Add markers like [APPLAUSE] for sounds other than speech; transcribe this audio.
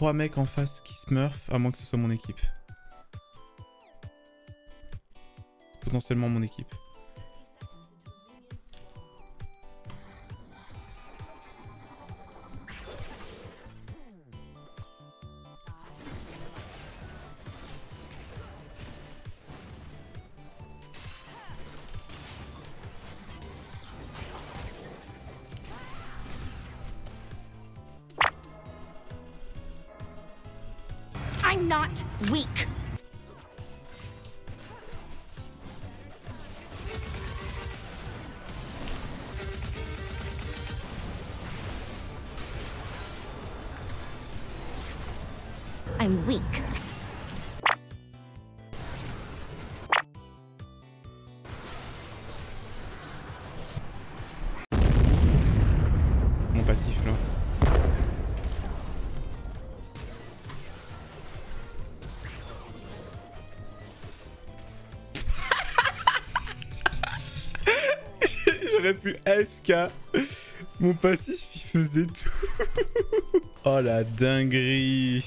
trois mecs en face qui smurf, à moins que ce soit mon équipe. Potentiellement mon équipe. I'm not weak. I'm weak. Mon passif là. J'aurais pu FK. Mon passif il faisait tout. [LAUGHS] oh la dinguerie.